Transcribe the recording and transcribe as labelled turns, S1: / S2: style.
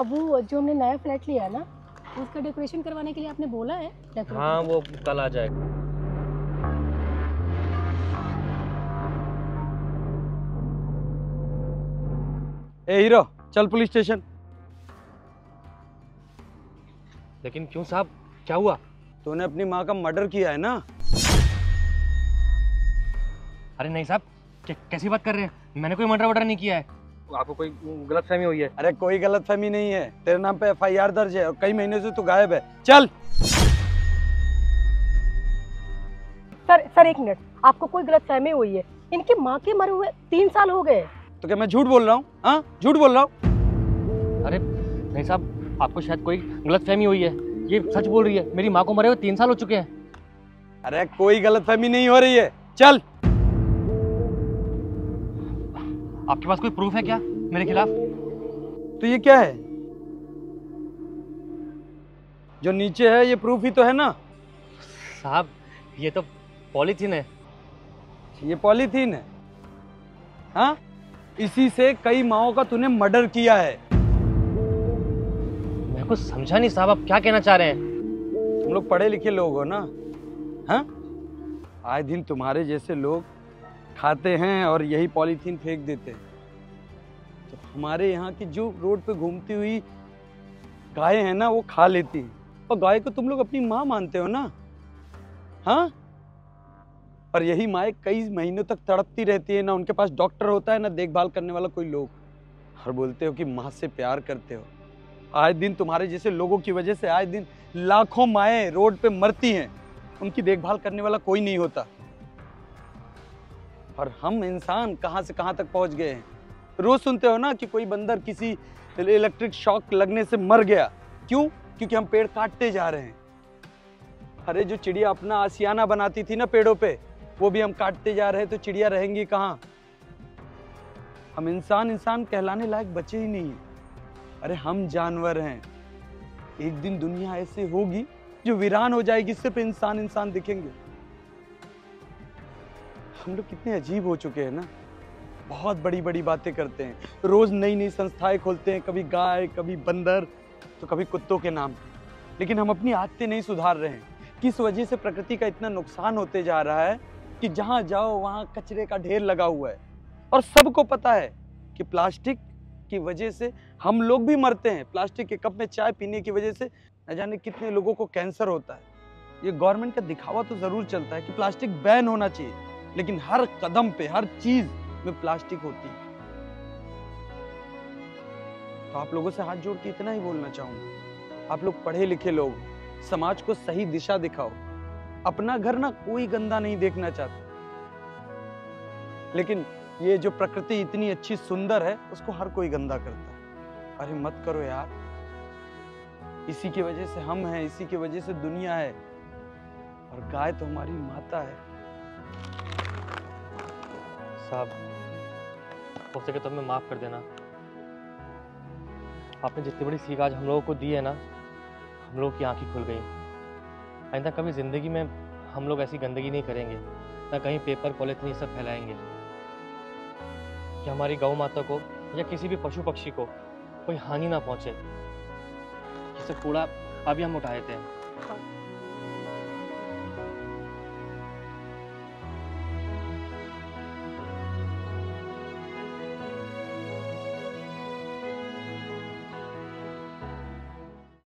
S1: अब वो जो हमने नया फ्लैट लिया है ना उसका डेकोरेशन करवाने के लिए आपने बोला है
S2: हाँ वो कल आ जाएगा।
S3: ए हीरो चल पुलिस स्टेशन।
S2: लेकिन क्यों साहब? क्या हुआ?
S3: तूने अपनी माँ का मर्डर किया है ना?
S2: अरे नहीं साहब कैसी बात कर रहे हैं? मैंने कोई मर्डर वर्डर नहीं किया है। आपको कोई गलत फहमी हुई है?
S3: अरे कोई गलत फहमी नहीं है। तेरे नाम पे एफ़ दर्ज है और कई महीने से तू गायब है। चल।
S1: सर सर एक मिनट। आपको कोई गलत फहमी हुई है? इनकी माँ के मरे हुए तीन साल हो गए।
S3: तो क्या मैं झूठ बोल रहा हूँ? हाँ? झूठ बोल रहा हूँ?
S2: अरे नहीं साहब आपको शायद कोई गलत फहमी हुई है। ये सच बोल रही है मेरी माँ को मरे हुए तीन साल हो चुके हैं।
S3: अरे कोई गलत फहमी नहीं हो रही है। चल।
S2: आपके पास कोई प्रूफ है क्या मेरे खिलाफ?
S3: तो ये क्या है? जो नीचे है ये प्रूफ ही तो है ना?
S2: साहब ये तो पॉलीथीन है।
S3: ये पॉलीथीन है। हाँ? इसी से कई माओ का तूने मर्डर किया है।
S2: मैं कुछ समझा नहीं साहब आप क्या कहना चाह रहे हैं?
S3: तुम लोग पढ़े लिखे लोग हो ना? हाँ? आए दिन तुम्हारे जैसे लोग खाते हैं और यही पॉलीथीन फेंक देते हैं। तो हमारे यहाँ की जो रोड पे घूमती हुई गाय है ना, वो खा लेती है। और गाय को तुम लोग अपनी माँ मानते हो ना? हाँ? और यही माए कई महीनों तक तड़पती रहती है, ना उनके पास डॉक्टर होता है, ना देखभाल करने वाला कोई लोग। और बोलते हो कि माँ से प्यार करते हो। आए दिन तुम्हारे जैसे लोगों की वजह से आए दिन लाखों माएँ रोड पे मरती हैं। उनकी देखभाल करने वाला कोई नहीं होता। और हम इंसान कहाँ से कहाँ तक पहुँच गए हैं। रोज सुनते हो ना कि कोई बंदर किसी इलेक्ट्रिक शॉक लगने से मर गया। क्यों? क्योंकि हम पेड़ काटते जा रहे हैं। अरे, जो चिड़िया अपना आसियाना बनाती थी ना पेड़ों पे, वो भी हम काटते जा रहे हैं तो चिड़िया रहेंगी कहाँ? हम इंसान इंसान कहलाने लायक बचे ही नहीं हैं। अरे, हम जानवर हैं। एक दिन दुनिया ऐसे होगी, जो वीरान हो जाएगी, सिर्फ़ इंसान इंसान दिखेंगे। हम लोग कितने अजीब हो चुके हैं ना। बहुत बड़ी बड़ी बातें करते हैं। रोज नई नई संस्थाएँ खोलते हैं, कभी गाय, कभी बंदर तो कभी कुत्तों के नाम। लेकिन हम अपनी आदतें नहीं सुधार रहे हैं। किस वजह से प्रकृति का इतना नुकसान होते जा रहा है कि जहाँ जाओ, वहाँ कचरे का ढेर लगा हुआ है। और सबको पता है कि प्लास्टिक की वजह से हम लोग भी मरते हैं। प्लास्टिक के कप में चाय पीने की वजह से न जाने कितने लोगों को कैंसर होता है। ये गवर्नमेंट का दिखावा तो ज़रूर चलता है कि प्लास्टिक बैन होना चाहिए। लेकिन हर कदम पे, हर चीज़ में प्लास्टिक होती है। तो आप लोगों से हाथ जोड़ के इतना ही बोलना चाहूँगा। आप लोग पढ़े लिखे लोग, समाज को सही दिशा दिखाओ। अपना घर ना कोई गंदा नहीं देखना चाहता। लेकिन ये जो प्रकृति इतनी अच्छी सुंदर है, उसको हर कोई गंदा करता है। अरे मत करो यार। इसी की वजह से हम हैं, इसी की वजह से दुनिया है। और गाय तो हमारी माता है।
S2: साहब, हो सके तो हमें माफ़ कर देना। आपने जितनी बड़ी सीख आज हम लोगों को दी है ना, हम लोगों की आँखें खुल गई। आइंदा कभी ज़िंदगी में हम लोग ऐसी गंदगी नहीं करेंगे, ना कहीं पेपर पॉलिथीन सब फैलाएँगे। कि हमारी गौ माता को, या किसी भी पशु पक्षी को कोई हानि ना पहुँचे। ये सब कूड़ा अभी हम उठाए थे